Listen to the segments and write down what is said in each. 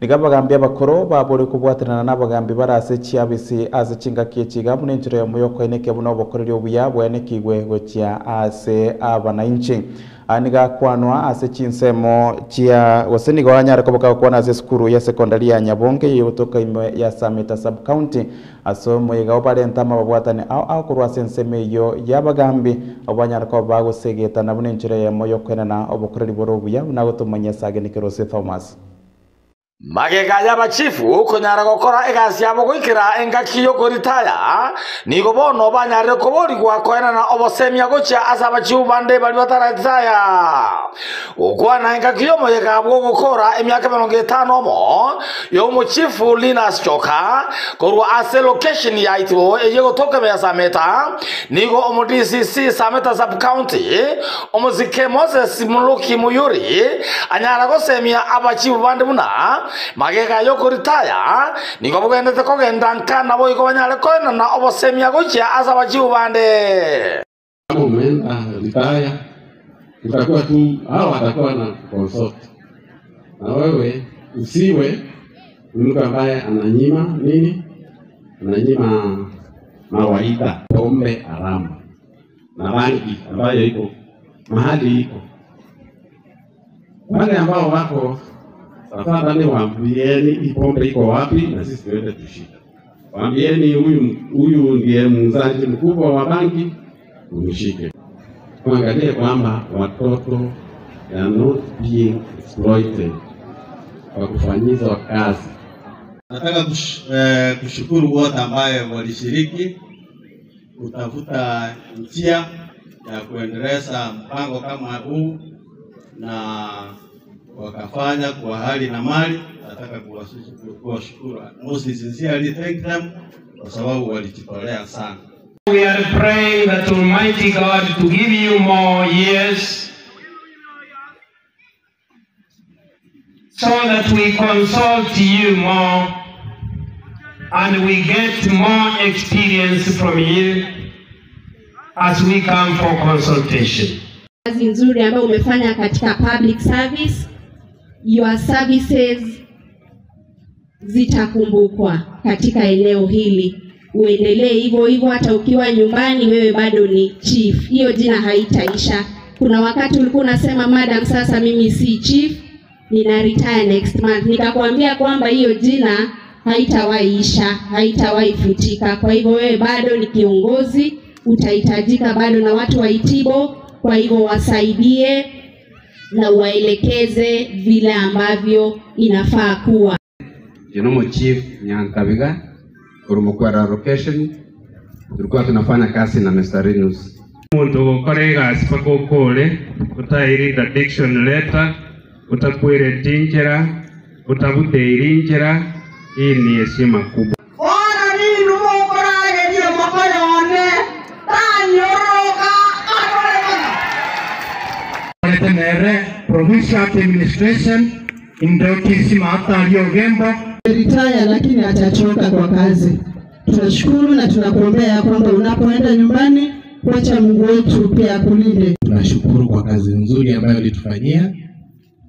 niga abagambi abakoro babore kubwatirana n'abagambi barase chiabisi ase chingaki echiga buna enchero ya moyo kwaineke buna obokoreri obuya bwenekigwe gochia ase abananchi aniga kwanwa ase chinsemo chia gose niga wanyare koboka kwana ase skuru ya sekondari ya nyabonge yotoka ime ya samita sub county. Ase omoiga obarentama babwatane ao akorwa ase ensemo eyo yabagambi obanyare koba bagosegetana buna enchero ya moyo kwenana obokoreri bore obuya buna gotomanya sagenikero ase thomas magega y'abachifu kunyara gukora egasi yabo gwikira engaki yo kuritaya nigo bono banyarire kuborigwa koenana obosemia gocha asa abachifu bande bari batarataya gukwana engaki y'omuyega bwo gukora emyaka mirongo etano omo y'omuchifu linas choka korwa ase location yaitwo eye mea sameta. Nigo omu dcc sameta sub county. Omuzike moses muluki muyuri anyara gosemia abachifu bande buna magega yo nigo bugendete kogenda nka nabo igo banyare koenana obosemia gochia asa abachifu bande umeenda retire utakuwa tu hao watakuwa na consult na wewe usiwe mtu ambaye ananyima nini? Ananyima mawaidha. Pombe haramu na bangi ambayo iko mahali iko. Wale ambao wako tafadhali waambieni hii pombe iko wapi na sisi tuende tushika waambieni huyu huyu ndiye muuzaji mkubwa wa bangi umshike tuangalie kwamba watoto they are not being exploited kwa kufanyizwa kazi. Nataka kush, eh, kushukuru wote ambaye walishiriki kutafuta njia ya kuendeleza mpango kama huu na wakafanya kwa hali na mali. Nataka kuwashukuru most sincerely thank them kwa sababu walijitolea sana. We are praying that Almighty God to give you more years so that we consult you more and we get more experience from you as we come for consultation. kazi nzuri ambayo umefanya katika public service. Your services zitakumbukwa katika eneo hili. Uendelee hivyo hivyo, hata ukiwa nyumbani, wewe bado ni chief. Hiyo jina haitaisha. Kuna wakati ulikuwa unasema madam, sasa mimi si chief, nina retire next month. Nikakwambia kwamba hiyo jina haitawaiisha, haitawahi futika. Kwa hivyo wewe bado ni kiongozi, utahitajika bado na watu wa Itibo. Kwa hivyo wasaidie na uwaelekeze vile ambavyo inafaa kuwa. Jinomo Chief Nyankabiga Urumokwara location, tulikuwa tunafanya kazi na Mr. Renus. Muntu gukora egasi paka okore diction letter utakwire njira utabuteire njira hii ni heshima kubwa provincial administration indokisi matali ogembo retire lakini atachoka kwa kazi. Tunashukuru na tunakuombea kwamba unapoenda nyumbani, wacha Mungu wetu pia akulinde. Tunashukuru kwa kazi nzuri ambayo ulitufanyia,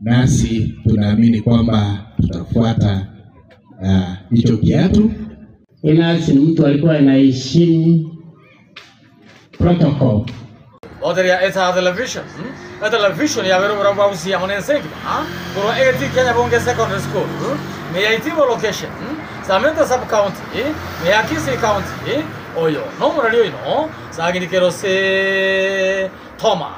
nasi tunaamini kwamba tutafuata hicho hicho kiatu. Inasi ni mtu alikuwa anaheshimu protocol. odaria eta television hmm? television ya vero bravo usi ya monen segma ha kuro eti kenya bonge secondary school hmm? Me ya itibo location samenta sub county me ya kisi county oyo no murario ino sagini kero se toma